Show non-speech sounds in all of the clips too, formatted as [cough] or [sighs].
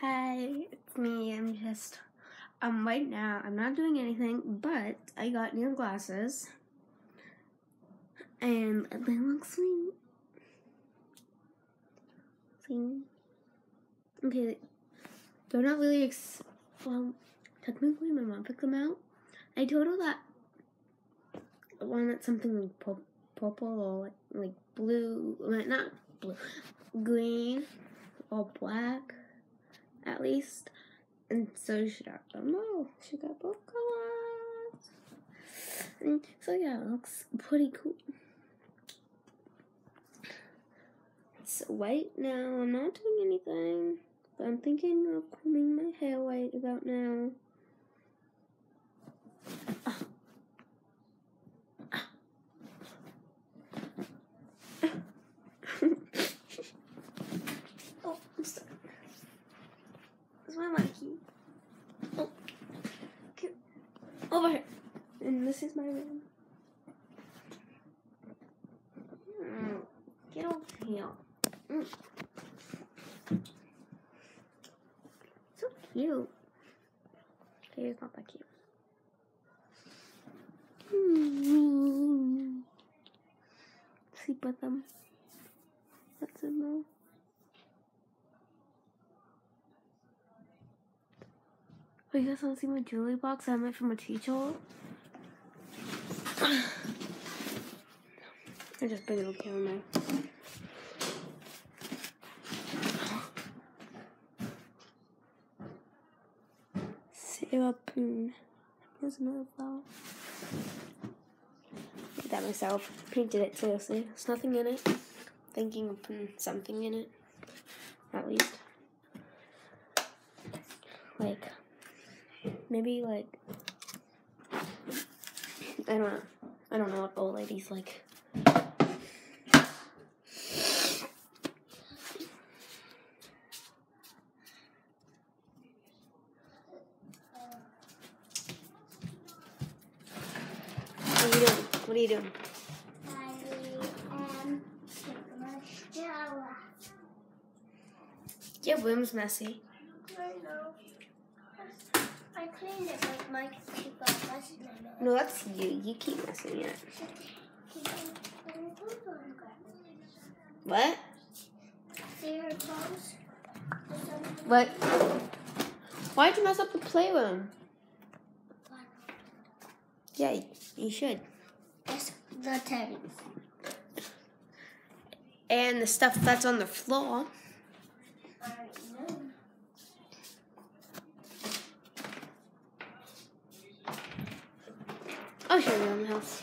Hey, it's me. I'm just um right now I'm not doing anything, but I got new glasses. And they look sweet. See? Okay, they're not really ex- well, technically my mom picked them out. I told her that I wanted something like pur- purple or like, like blue, not blue, green or black at least. And so she got them all. She got both colors. And so yeah, it looks pretty cool. It's white now. I'm not doing anything. But I'm thinking of combing my hair white about now. oh, I'm sorry. Where's my monkey? Oh, okay. over here. And this is my room. Mm, Get over here. Mm. So cute. Okay, it's not that cute. Mm. Sleep with them. That's in there. Oh, you guys want to see my jewelry box I made from a teacher? [sighs] I just up here now. Sarah Poon. Here's another flower. Did that myself. Painted it seriously. There's nothing in it. Thinking of putting something in it. At least. Like maybe like I don't know. I don't know what old ladies like. What are you doing? What are you doing? I am Stella. Your room's messy. I know. I cleaned it, but Mike keep on messing it No, that's you. You keep messing it. What? See her toes? What? Why'd you mess up the playroom? Yeah, you should. Yes, the teddy. And the stuff that's on the floor. I know. I'll show you around the house.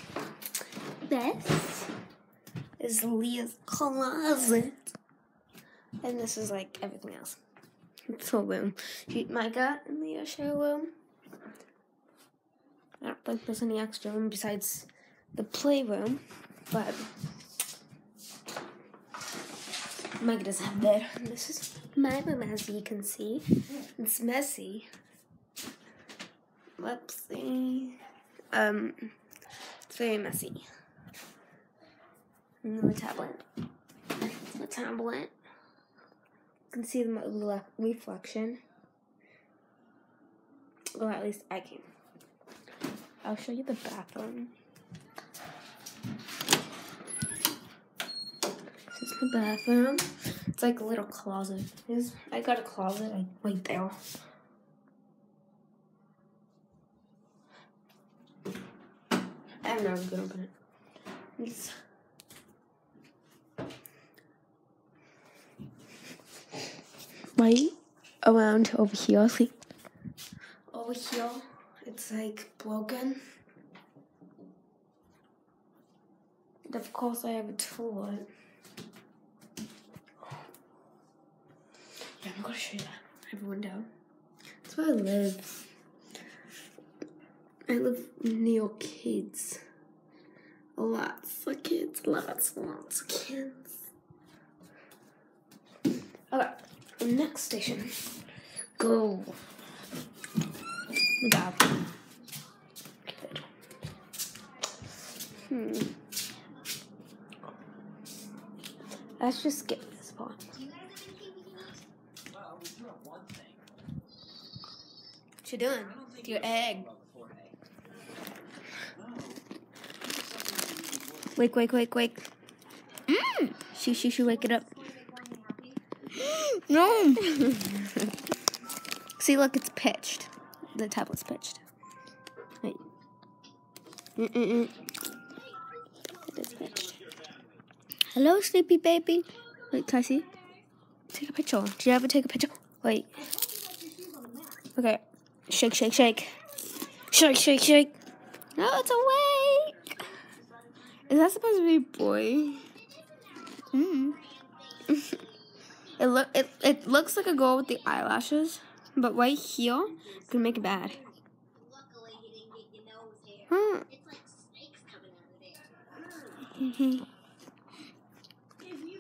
This is Leah's closet. And this is like everything else. It's her room. Micah and Leah share a room. Um, I don't think there's any extra room besides the playroom. But Micah doesn't have bed. This is my room as you can see. It's messy. Whoopsie. Um, it's very messy. And then the tablet. The tablet. You can see the reflection. Well, at least I can. I'll show you the bathroom. This is the bathroom. It's like a little closet. I got a closet like right there. I'm never gonna open it. It's right oh, around over here. See, over here, it's like broken. And of course, I have a toilet. Yeah, I'm gonna show you that. I have a window. That's where I live. I live near kids. Lots of kids, lots, and lots of kids. Okay, next station. Go. Good. Hmm. Let's just skip this part. What you doing? With your egg. Wake, wake, wake, wake. Mmm. Shoo, shoo, shoo, wake it up. No. [laughs] See, look, it's pitched. The tablet's pitched. Wait. Mm-mm-mm. It is pitched. Hello, sleepy baby. Wait, can I see? Take a picture. Do you ever take a picture? Wait. Okay. Shake, shake, shake. Shake, shake, shake. No, it's awake. Is that supposed to be boy? Hmm. it look it, it looks like a girl with the eyelashes, but right here could make it bad. Hmm. If you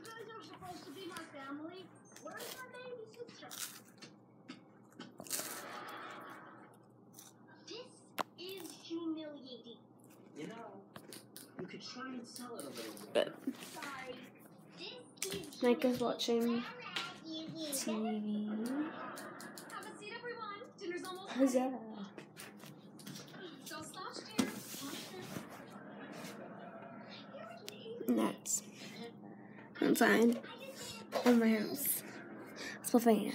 guys are supposed to be my family, where's my baby sister? This is humiliating. You know, you could try and sell it a little bit. But Micah's watching. TV. Nuts. Outside of my house. Stew.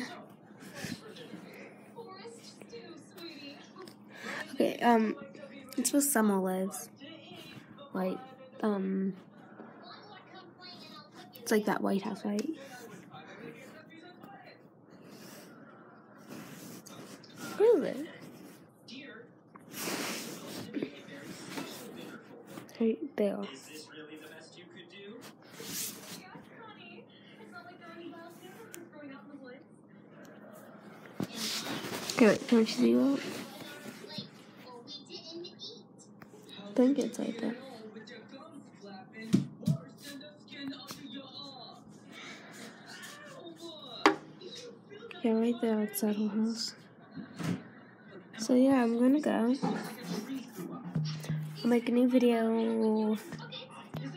Okay, um, it's where Summer lives. Like, um, it's like that White House, right? It? Right there. Is this really the best you could do? Yeah, honey. It's not like there are any wild hamburgers growing out in the woods. Okay, wait, can I see that? Like, we didn't eat. I think it's like that. Yeah, right there outside her house. So yeah, I'm gonna go. I'll make a new video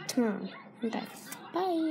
tomorrow. Okay. Bye.